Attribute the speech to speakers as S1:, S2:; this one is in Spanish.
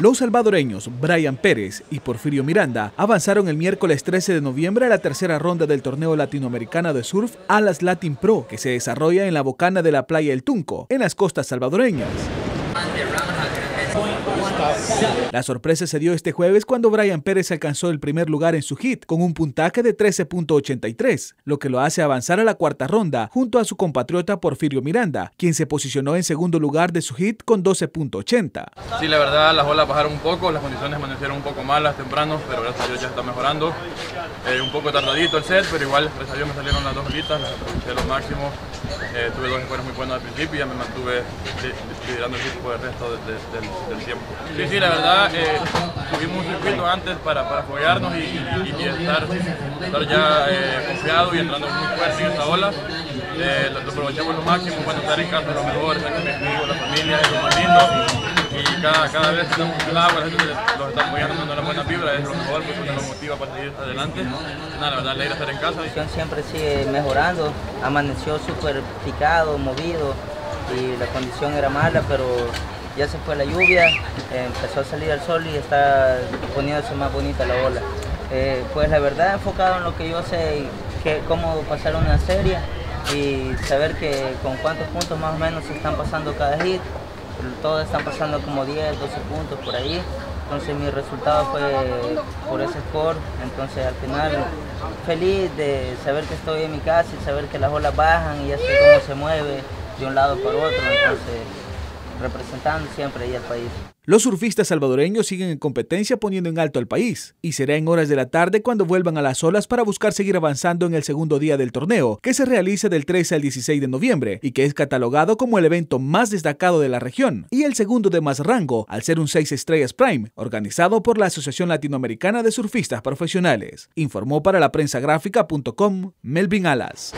S1: Los salvadoreños Brian Pérez y Porfirio Miranda avanzaron el miércoles 13 de noviembre a la tercera ronda del torneo latinoamericano de surf Alas Latin Pro, que se desarrolla en la bocana de la playa El Tunco, en las costas salvadoreñas. La sorpresa se dio este jueves cuando Brian Pérez alcanzó el primer lugar en su hit con un puntaje de 13.83, lo que lo hace avanzar a la cuarta ronda junto a su compatriota Porfirio Miranda, quien se posicionó en segundo lugar de su hit con 12.80.
S2: Sí, la verdad las olas bajaron un poco, las condiciones amanecieron un poco malas temprano, pero gracias a Dios ya está mejorando. Eh, un poco tardadito el set, pero igual gracias a me salieron las dos olitas, las aproveché lo máximo. Eh, tuve dos encuentros muy buenos al principio y ya me mantuve liderando el equipo el resto del tiempo. Sí, sí, la verdad, eh, tuvimos un circuito antes para, para foguearnos y, estar, ya eh, confiado y entrando muy fuerte en esta ola. Eh, lo, aprovechamos lo máximo, bueno, estar en casa lo mejor, estar con mis amigos, la familia, es lo más lindo. Y cada, cada vez que estamos en el agua, la gente los está apoyando, dando la buena vibra, es lo mejor, pues uno nos motiva para seguir adelante. Nada, la verdad, leer estar en casa.
S3: La siempre sigue mejorando, amaneció súper picado, movido y la condición era mala, pero ya se fue la lluvia, empezó a salir el sol y está poniéndose más bonita la ola. Eh, pues la verdad enfocado en lo que yo sé, que, cómo pasar una serie y saber que con cuántos puntos más o menos se están pasando cada hit, todos están pasando como 10, 12 puntos por ahí. Entonces mi resultado fue por ese score, entonces al final feliz de saber que estoy en mi casa y saber que las olas bajan y así cómo se mueve de un lado para otro, entonces representando siempre ahí al país.
S1: Los surfistas salvadoreños siguen en competencia poniendo en alto al país y será en horas de la tarde cuando vuelvan a las olas para buscar seguir avanzando en el segundo día del torneo, que se realiza del 13 al 16 de noviembre y que es catalogado como el evento más destacado de la región y el segundo de más rango al ser un 6 estrellas prime, organizado por la Asociación Latinoamericana de Surfistas Profesionales. Informó para la prensa gráfica.com Melvin Alas.